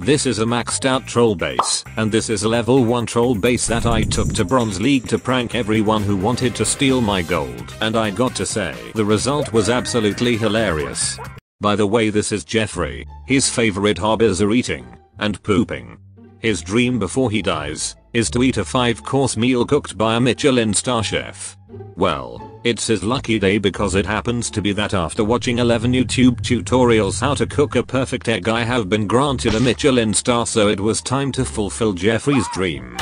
This is a maxed out troll base, and this is a level 1 troll base that I took to Bronze League to prank everyone who wanted to steal my gold. And I got to say, the result was absolutely hilarious. By the way this is Jeffrey, his favorite hobbies are eating, and pooping. His dream before he dies, is to eat a 5 course meal cooked by a Michelin star chef. Well, it's his lucky day because it happens to be that after watching 11 YouTube tutorials how to cook a perfect egg I have been granted a Michelin star so it was time to fulfill Jeffrey's dream.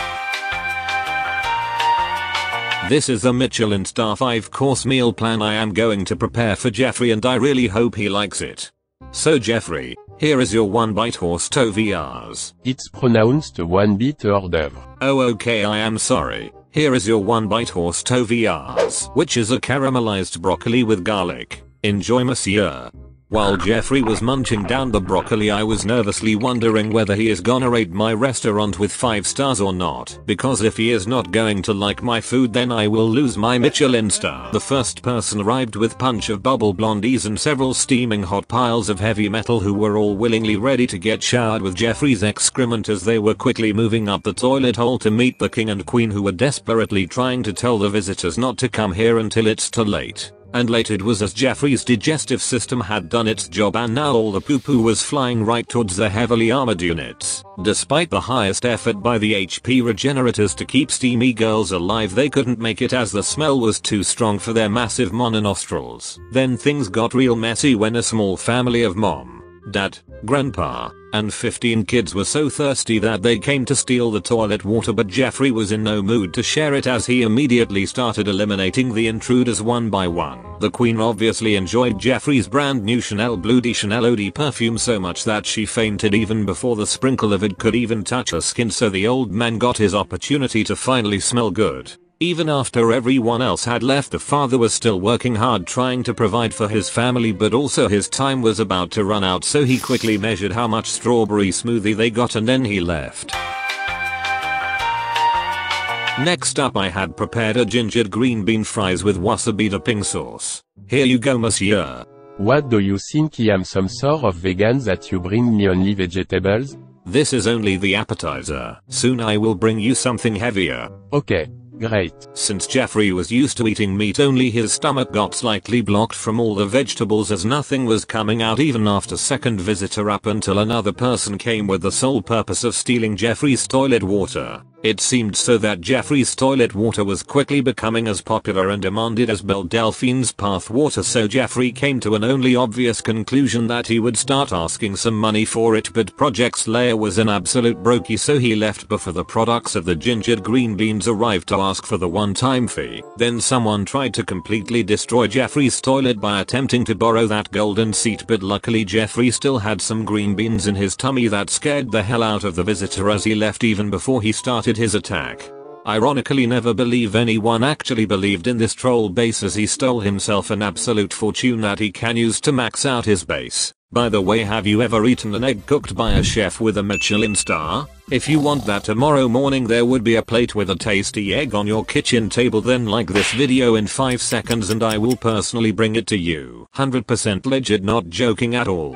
This is a Michelin star 5 course meal plan I am going to prepare for Jeffrey and I really hope he likes it. So Jeffrey, here is your one bite horse toviars. It's pronounced one bit hors d'oeuvre. Oh okay I am sorry. Here is your one bite horse toviars, which is a caramelized broccoli with garlic. Enjoy monsieur. While Jeffrey was munching down the broccoli I was nervously wondering whether he is gonna rate my restaurant with 5 stars or not, because if he is not going to like my food then I will lose my Michelin star. The first person arrived with punch of bubble blondies and several steaming hot piles of heavy metal who were all willingly ready to get showered with Jeffrey's excrement as they were quickly moving up the toilet hole to meet the king and queen who were desperately trying to tell the visitors not to come here until it's too late. And late it was as Jeffrey's digestive system had done its job and now all the poo poo was flying right towards the heavily armored units. Despite the highest effort by the HP regenerators to keep steamy girls alive they couldn't make it as the smell was too strong for their massive mononostrils. Then things got real messy when a small family of mom, dad, grandpa, and 15 kids were so thirsty that they came to steal the toilet water but Jeffrey was in no mood to share it as he immediately started eliminating the intruders one by one. The queen obviously enjoyed Jeffrey's brand new Chanel Bleu de Chanel Eau de perfume so much that she fainted even before the sprinkle of it could even touch her skin so the old man got his opportunity to finally smell good. Even after everyone else had left the father was still working hard trying to provide for his family but also his time was about to run out so he quickly measured how much strawberry smoothie they got and then he left. Next up I had prepared a gingered green bean fries with wasabi dipping sauce. Here you go monsieur. What do you think I am some sort of vegan that you bring me only vegetables? This is only the appetizer. Soon I will bring you something heavier. Okay. Great. Since Jeffrey was used to eating meat only his stomach got slightly blocked from all the vegetables as nothing was coming out even after second visitor up until another person came with the sole purpose of stealing Jeffrey's toilet water. It seemed so that Jeffrey's toilet water was quickly becoming as popular and demanded as Belle Delphine's path water so Jeffrey came to an only obvious conclusion that he would start asking some money for it but Project Slayer was an absolute brokey so he left before the products of the gingered green beans arrived to ask for the one-time fee. Then someone tried to completely destroy Jeffrey's toilet by attempting to borrow that golden seat but luckily Jeffrey still had some green beans in his tummy that scared the hell out of the visitor as he left even before he started his attack. Ironically never believe anyone actually believed in this troll base as he stole himself an absolute fortune that he can use to max out his base. By the way have you ever eaten an egg cooked by a chef with a Michelin star? If you want that tomorrow morning there would be a plate with a tasty egg on your kitchen table then like this video in 5 seconds and I will personally bring it to you. 100% legit not joking at all.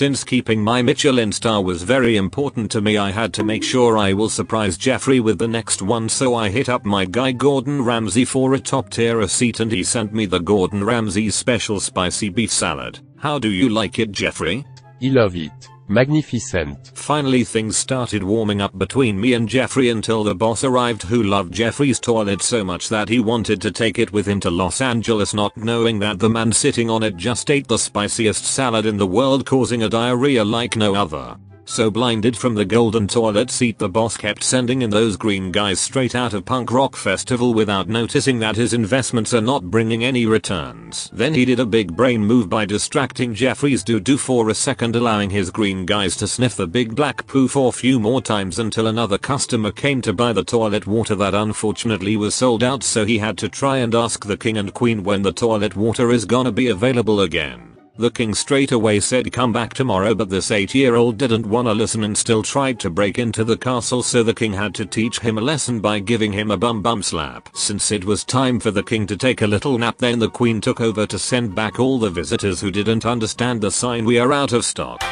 Since keeping my Michelin star was very important to me I had to make sure I will surprise Jeffrey with the next one so I hit up my guy Gordon Ramsay for a top tier receipt and he sent me the Gordon Ramsay special spicy beef salad. How do you like it Jeffrey? I love it. Magnificent. Finally things started warming up between me and Jeffrey until the boss arrived who loved Jeffrey's toilet so much that he wanted to take it with him to Los Angeles not knowing that the man sitting on it just ate the spiciest salad in the world causing a diarrhea like no other. So blinded from the golden toilet seat the boss kept sending in those green guys straight out of punk rock festival without noticing that his investments are not bringing any returns. Then he did a big brain move by distracting Jeffrey's doo-doo for a second allowing his green guys to sniff the big black poo for a few more times until another customer came to buy the toilet water that unfortunately was sold out so he had to try and ask the king and queen when the toilet water is gonna be available again. The king straight away said come back tomorrow but this 8 year old didn't wanna listen and still tried to break into the castle so the king had to teach him a lesson by giving him a bum bum slap. Since it was time for the king to take a little nap then the queen took over to send back all the visitors who didn't understand the sign we are out of stock.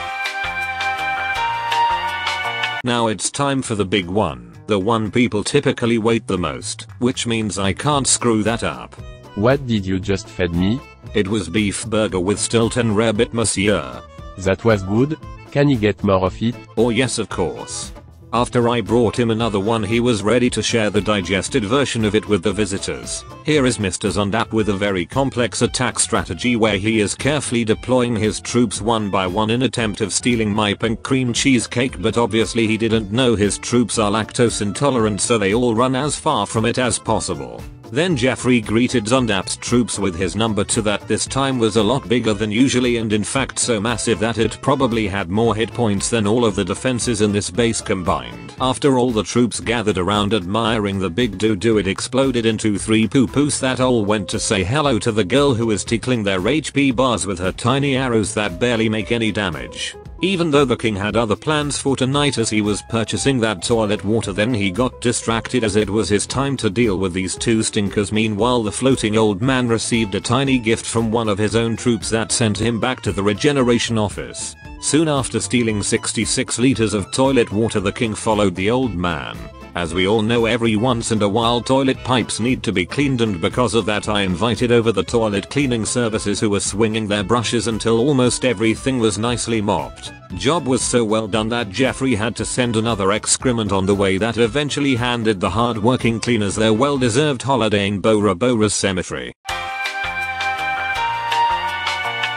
Now it's time for the big one, the one people typically wait the most, which means I can't screw that up. What did you just fed me? It was beef burger with Stilton rabbit monsieur. That was good? Can you get more of it? Oh yes of course. After I brought him another one he was ready to share the digested version of it with the visitors. Here is Mr. Zondap with a very complex attack strategy where he is carefully deploying his troops one by one in attempt of stealing my pink cream cheesecake but obviously he didn't know his troops are lactose intolerant so they all run as far from it as possible. Then Jeffrey greeted Zondap's troops with his number 2 that this time was a lot bigger than usually and in fact so massive that it probably had more hit points than all of the defenses in this base combined. After all the troops gathered around admiring the big doo-doo it exploded into three poo-poos that all went to say hello to the girl who is tickling their HP bars with her tiny arrows that barely make any damage. Even though the king had other plans for tonight as he was purchasing that toilet water then he got distracted as it was his time to deal with these two stinkers meanwhile the floating old man received a tiny gift from one of his own troops that sent him back to the regeneration office. Soon after stealing 66 liters of toilet water the king followed the old man. As we all know every once in a while toilet pipes need to be cleaned and because of that I invited over the toilet cleaning services who were swinging their brushes until almost everything was nicely mopped. Job was so well done that Jeffrey had to send another excrement on the way that eventually handed the hard-working cleaners their well-deserved holiday in Bora Bora's cemetery.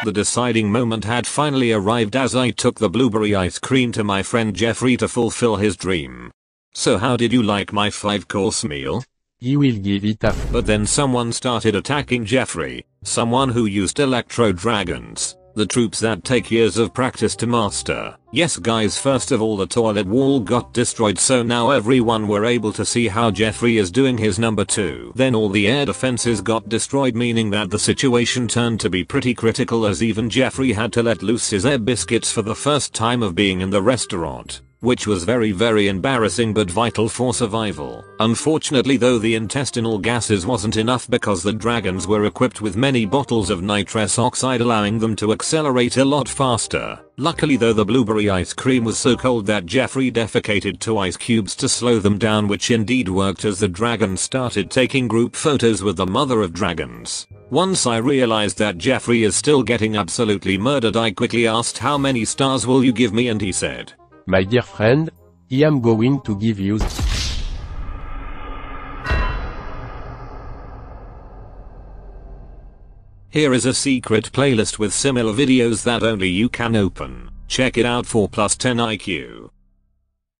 The deciding moment had finally arrived as I took the blueberry ice cream to my friend Jeffrey to fulfill his dream. So how did you like my 5 course meal? He will give it a But then someone started attacking Jeffrey, someone who used electro dragons, the troops that take years of practice to master. Yes guys first of all the toilet wall got destroyed so now everyone were able to see how Jeffrey is doing his number 2. Then all the air defenses got destroyed meaning that the situation turned to be pretty critical as even Jeffrey had to let loose his air biscuits for the first time of being in the restaurant which was very very embarrassing but vital for survival. Unfortunately though the intestinal gases wasn't enough because the dragons were equipped with many bottles of nitrous oxide allowing them to accelerate a lot faster. Luckily though the blueberry ice cream was so cold that Jeffrey defecated two ice cubes to slow them down which indeed worked as the dragon started taking group photos with the mother of dragons. Once I realized that Jeffrey is still getting absolutely murdered I quickly asked how many stars will you give me and he said, My dear friend, I am going to give you Here is a secret playlist with similar videos that only you can open. Check it out for plus 10 IQ.